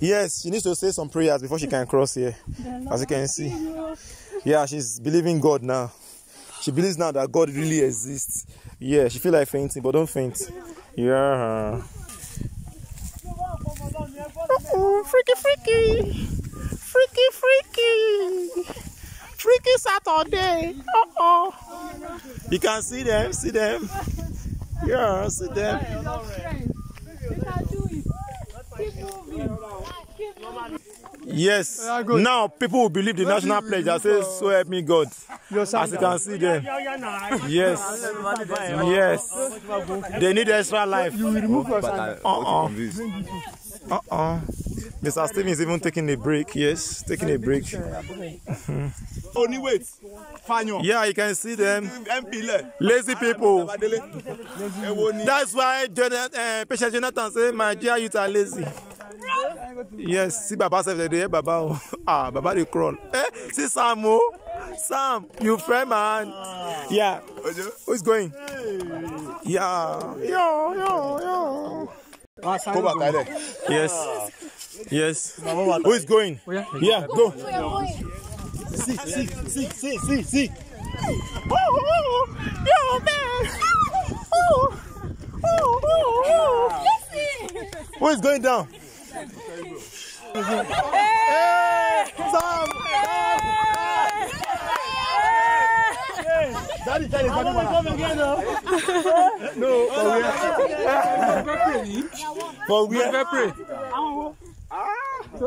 Yes, she needs to say some prayers before she can cross here. As you can see. Yeah, she's believing God now. She believes now that God really exists. Yeah, she feel like fainting, but don't faint. Yeah. Oh, freaky, freaky. Freaky, freaky. Freaky Saturday. Uh-oh. You can see them, see them. Yeah, see them. Yes. Now people will believe the national pledge that says, So help me God. As you can see them. Yes. Yes. They need extra life. You remove your sandal. Uh-uh. Uh-uh. Mr. Steven is even taking a break. Yes, taking a break. Only wait. Fanyo. Yeah, you can see them. Lazy people. Babadele. Ewo ni. That's why Jonathan, uh, Patience Jonathan say, My dear you are lazy. Yes, see Baba self dey Baba. oh. Ah, Baba dey crawl. Eh, see Sam oh. Sam, you friend man. Yeah. Who's going? Yeah. Yo, yo, yo. Kó bàtà rẹ̀. Yes. Yes. Who is going? Yeah, go. See, see, see, see, see, see. Oh, oh, yo, man. Oh, oh, oh, oh. Who is going down? Sam! Daddy, daddy, come again. No, for where? For where? For where? So,